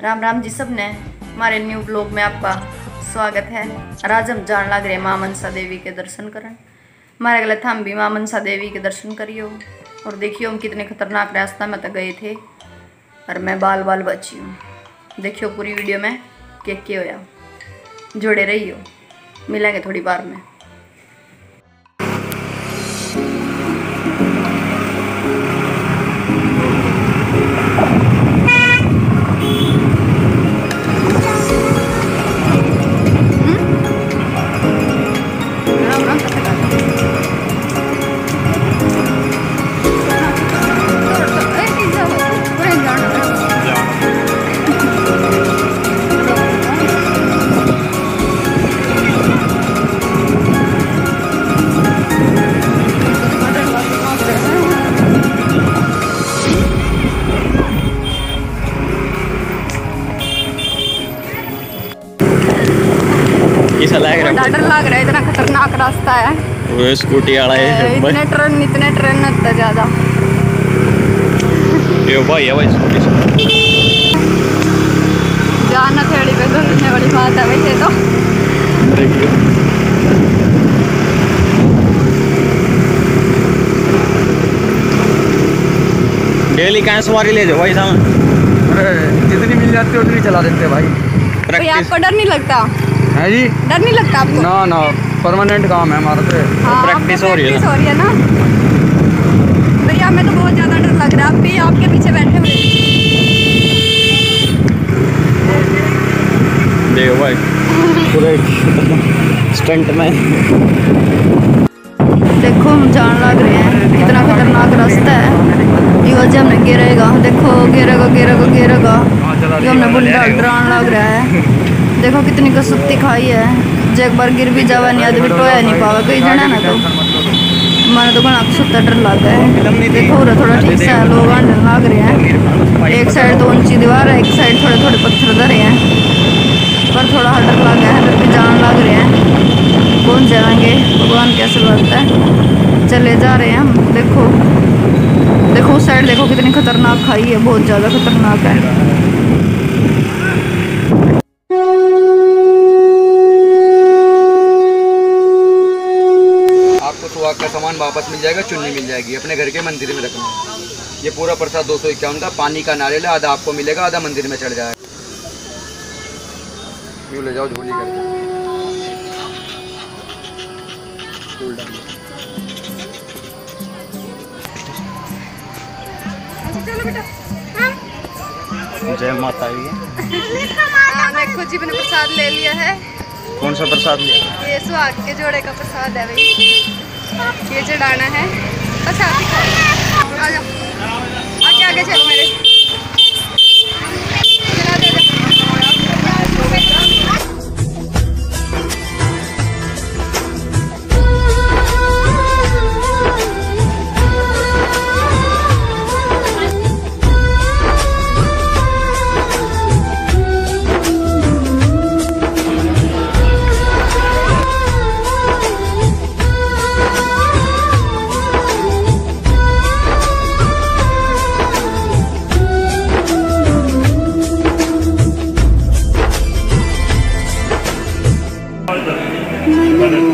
राम राम जी सबने हमारे new blog में आपका स्वागत है। आज हम जान लग रहे माँ मनसा देवी के दर्शन करन। हमारे अगले हम भी माँ मनसा देवी के दर्शन करियो। और देखियो हम कितने खतरनाक रास्ता में तक गए थे। और मैं बाल बाल बची हूँ। देखियो पूरी वीडियो में के के होया। जुड़े रहियो। मिलेंगे थोड़ी बार में। लग रहा है इतना खतरनाक रास्ता है। वो स्कूटी वाला है। इतने ट्रेन इतने ट्रेन नहीं ज़्यादा। ये भाई है भाई स्कूटी से। जाना थोड़ी पे घूमने वाली बात है वैसे तो। डेली कहाँ सवारी ले जाओ भाई साहब? अरे जितनी मिल जाती है उतनी चला देते हैं भाई। तो आपको डर नहीं लगता। है जी? डर नहीं लगता आपको? ना ना परमानेंट काम है हमारा तो। हाँ, practice हो रही है हो रही है ना? भैया हमें तो बहुत ज़्यादा डर लग रहा है। आप भी आपके पीछे बैठे हुए देखो भाई। पूरे स्टंट में। देखो हम जान लग रहे हैं। कितना खतरनाक रास्ता है। ये वजह हमने गिरेगा। देखो गिरेगा गिरेगा गिरेगा। ये हमने बुढ़ा डरान लग रहा है। देखो कितनी कसुक्ति खाई है। जो एक बार गिर भी जावा, नहीं आदमी टोया नहीं पावा। कहीं जाना ना तो। मैंने तो बना सुत्ता डर लग। है देखो उरा थोड़ा ठीक से लोग आने लग रहे हैं। एक साइड तो ऊँची दीवार है, एक साइड थोड़े थोड़े पत्थर धरे हैं। पर थोड़ा हाँ डर लग गया है भी जान लग रहे हैं। कौन जाएँगे? भगवान कैसे लगता है। चले जा रहे हैं देखो। देखो उस साइड देखो कितनी खतरनाक खाई है, बहुत ज़्यादा खतरनाक है। आपको सामान वापस मिल जाएगा चुन्नी मिल जाएगी। अपने घर के मंदिर में रखना ये पूरा प्रसाद दो सौ इक्यावन का पानी का नारियल आधा आपको मिलेगा आधा मंदिर में चढ़ जाएगा। ले जाओ झोली करके। दो। जय माता हाँ देखो जी मैंने प्रसाद ले लिया है। कौन सा प्रसाद लिया? ये सुहाग के जोड़े का प्रसाद है भाई। ये चढ़ाना है। जाओ आगे आगे चलो मेरे। Leonard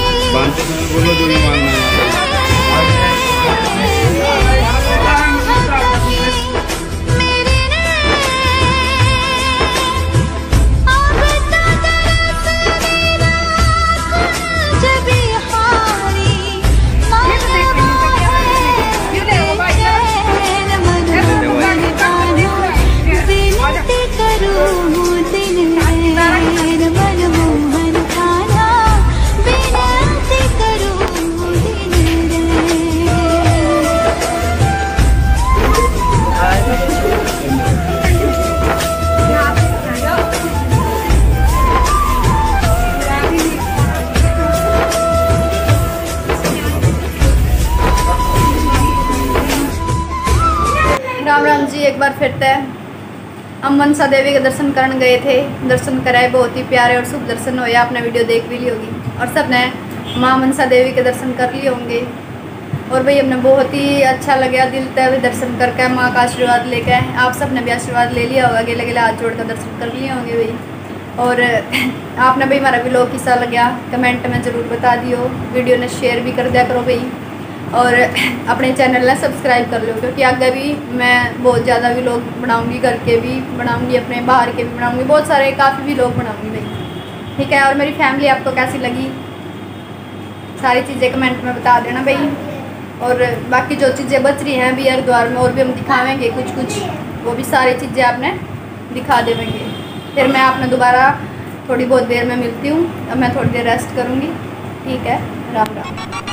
बांधते समय बोलो जो भी है बार फिर से हम मनसा देवी के दर्शन करने गए थे। दर्शन कराए बहुत ही प्यारे और शुभ दर्शन हुए। आपने वीडियो देख भी ली होगी। और सबने माँ मनसा देवी के दर्शन कर लिए होंगे। और भाई, हमने बहुत ही अच्छा लगा दिल तय दर्शन करके। माँ का आशीर्वाद लेके आप सबने भी आशीर्वाद ले लिया होगा। गेले गेले हाथ जोड़ कर दर्शन कर लिए होंगे भाई। और आपने भाई हमारा व्लॉग किसा लगा। कमेंट में ज़रूर बता दियो। वीडियो ने शेयर भी कर दिया करो भाई। और अपने चैनल ने सब्सक्राइब कर लो, क्योंकि आगे भी मैं बहुत ज़्यादा भी लोग बनाऊँगी, घर के भी बनाऊँगी, अपने बाहर के भी बनाऊँगी, बहुत सारे काफ़ी भी लोग बनाऊँगी भाई ठीक है, और मेरी फैमिली आपको कैसी लगी? सारी चीज़ें कमेंट में बता देना भाई। और बाकी जो चीज़ें बच रही हैं बियर द्वार में, और भी हम दिखावेंगे कुछ कुछ वो भी सारी चीज़ें आपने दिखा देवेंगे। फिर मैं आपने दोबारा थोड़ी बहुत देर में मिलती हूँ, अब मैं थोड़ी देर रेस्ट करूँगी। ठीक है, राम राम।